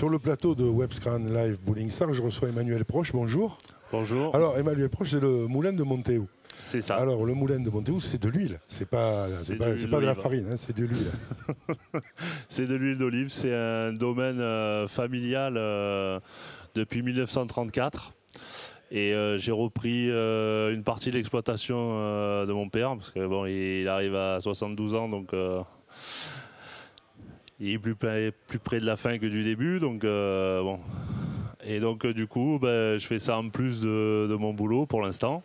sur le plateau de Webscan Live Bowling Star, je reçois Emmanuel Proche. Bonjour. Bonjour. Alors, Emmanuel Proche, c'est le moulin de Montéou. C'est ça. Alors, le moulin de Montéou, c'est de l'huile. C'est pas, C'est pas, de pas la d'olive. farine, hein, c'est de l'huile. C'est de l'huile d'olive. C'est un domaine euh, familial euh, depuis 1934. Et euh, j'ai repris euh, une partie de l'exploitation euh, de mon père, parce que bon, il arrive à 72 ans, donc il est plus près, plus près de la fin que du début. Donc, euh, bon. Et donc, euh, du coup, ben, je fais ça en plus de, de mon boulot pour l'instant.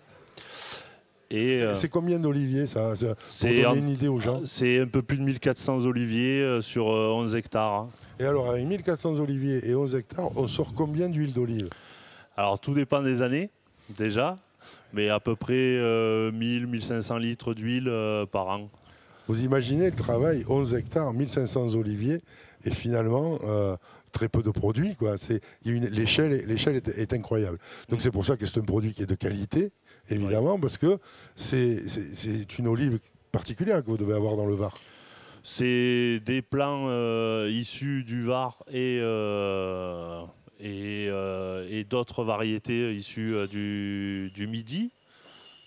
Et euh, C'est- C'est combien d'oliviers, ça? C'est- Pour donner une idée aux gens. c'est un peu plus de 1400 oliviers euh, sur euh, 11 hectares. hein. Et alors, avec 1400 oliviers et 11 hectares, on sort combien d'huile d'olive? Alors tout dépend des années déjà, mais à peu près 1000-1500 litres d'huile euh, par an. Vous imaginez le travail, 11 hectares, 1500 oliviers, et finalement, euh, très peu de produits. L'échelle, est- incroyable. Donc c'est pour ça que c'est un produit qui est de qualité, évidemment, parce que c'est, une olive particulière que vous devez avoir dans le Var. C'est des plants euh, issus du Var et, euh, d'autres variétés issues du Midi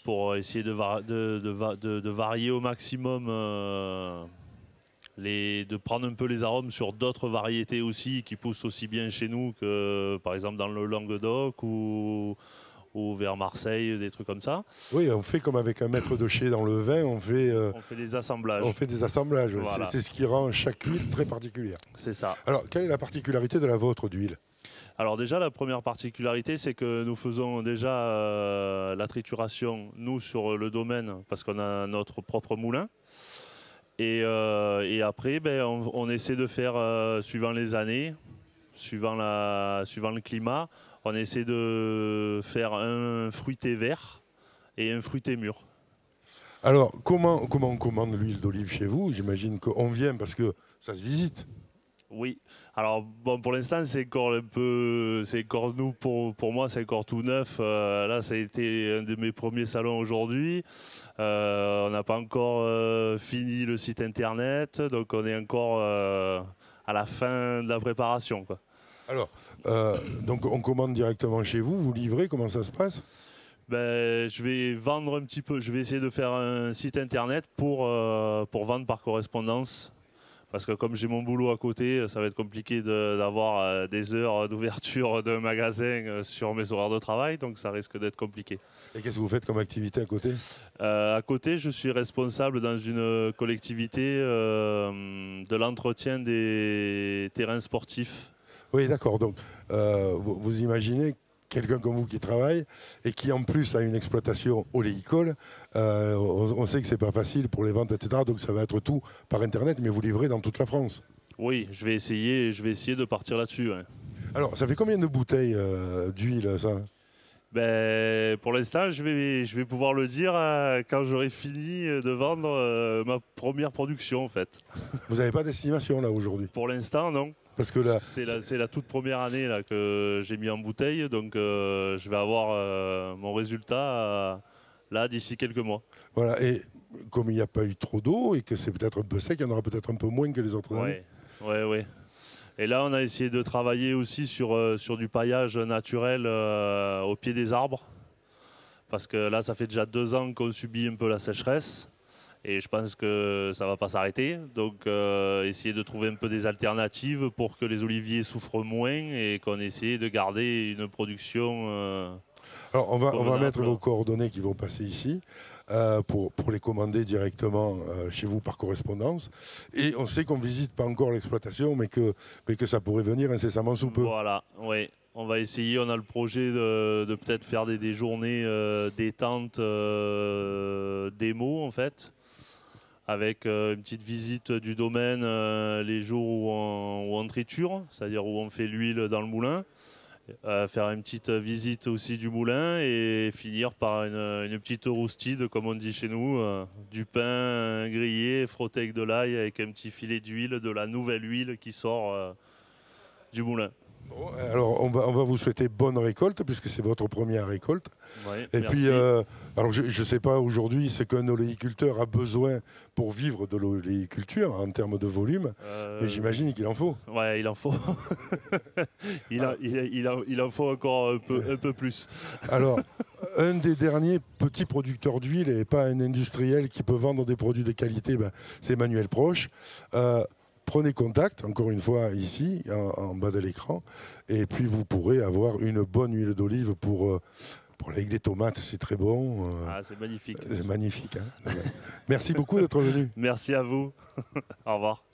pour essayer de, va- de, de va- de- de varier au maximum, euh, les, de prendre un peu les arômes sur d'autres variétés aussi qui poussent aussi bien chez nous que par exemple dans le Languedoc ou, ou vers Marseille, des trucs comme ça. Oui, on fait comme avec un maître de chez dans le vin, on fait, euh, On fait des assemblages, on fait des assemblages. Voilà. C'est ce qui rend chaque huile très particulière. c'est ça. Alors, quelle est la particularité de la vôtre d'huile? Alors déjà, la première particularité, c'est que nous faisons déjà euh, la trituration, nous, sur le domaine, parce qu'on a notre propre moulin. Et, euh, après, ben, on, on essaie de faire, euh, suivant les années, suivant, la, suivant le climat, on essaie de faire un fruité vert et un fruité mûr. Alors, comment, comment on commande l'huile d'olive chez vous? J'imagine qu'on vient parce que ça se visite. Oui. Alors bon, pour l'instant, c'est encore un peu, c'est encore nous pour pour moi, c'est encore tout neuf. Euh, là, ça a été un de mes premiers salons aujourd'hui. Euh, on n'a pas encore euh, fini le site internet, donc on est encore à la fin de la préparation. Quoi. Alors, donc on commande directement chez vous, vous livrez, comment ça se passe? Ben, je vais vendre un petit peu. Je vais essayer de faire un site internet pour pour vendre par correspondance. Parce que comme j'ai mon boulot à côté, ça va être compliqué d'avoir euh, des heures d'ouverture d'un magasin euh, sur mes horaires de travail, donc ça risque d'être compliqué. Et qu'est-ce que vous faites comme activité à côté? Euh, à côté, je suis responsable dans une collectivité euh, de l'entretien des terrains sportifs. Oui, d'accord. Donc, euh, vous, vous imaginez quelqu'un comme vous qui travaille et qui en plus a une exploitation oléicole, euh, on, on sait que c'est pas facile pour les ventes, etc. Donc ça va être tout par Internet, mais vous livrez dans toute la France. Oui, je vais essayer, je vais essayer de partir là-dessus. ouais. Alors, ça fait combien de bouteilles euh, d'huile, ça? Ben, pour l'instant, je vais, je vais pouvoir le dire euh, quand j'aurai fini de vendre euh, ma première production, en fait. Vous n'avez pas d'estimation, là, aujourd'hui? Pour l'instant, non. Parce que là, C'est la, toute première année là, que j'ai mis en bouteille, donc euh, je vais avoir euh, mon résultat euh, là d'ici quelques mois. voilà. Et comme il n'y a pas eu trop d'eau et que c'est peut-être un peu sec, il y en aura peut-être un peu moins que les autres années. Ouais, ouais. Et là, on a essayé de travailler aussi sur, sur du paillage naturel au pied des arbres. Parce que là, ça fait déjà deux ans qu'on subit un peu la sécheresse. Et je pense que ça va pas s'arrêter. Donc, euh, essayer de trouver un peu des alternatives pour que les oliviers souffrent moins et qu'on essaie de garder une production. euh, Alors, on va, on va mettre vos coordonnées qui vont passer ici euh, pour, pour les commander directement euh, chez vous par correspondance. Et on sait qu'on ne visite pas encore l'exploitation, mais que, mais que ça pourrait venir incessamment sous peu. Voilà, oui. On va essayer, on a le projet de, de peut-être faire des, des journées euh, détente démo en fait, avec euh, une petite visite du domaine euh, les jours où on, triture, c'est-à-dire où on fait l'huile dans le moulin, Euh, faire une petite visite aussi du moulin et finir par une, petite roustide, comme on dit chez nous, du pain grillé, frotté avec de l'ail, avec un petit filet d'huile, de la nouvelle huile qui sort du moulin. Alors, on va, on va vous souhaiter bonne récolte, puisque c'est votre première récolte. Et merci. puis, euh, alors je ne sais pas aujourd'hui ce qu'un oléiculteur a besoin pour vivre de l'oléiculture en termes de volume, Euh, mais j'imagine qu'il en faut. Ouais, il en faut. il, Ah. en, il, il en- il en faut encore un peu, un peu plus. Alors, un des derniers petits producteurs d'huile et pas un industriel qui peut vendre des produits de qualité, ben, c'est Emmanuel Proche. Euh, prenez contact, encore une fois, ici, en, en bas de l'écran, et puis vous pourrez avoir une bonne huile d'olive pour, euh, pour avec des tomates, c'est très bon. euh, Ah, c'est magnifique. c'est magnifique. hein. Merci beaucoup d'être venu. Merci à vous. Au revoir.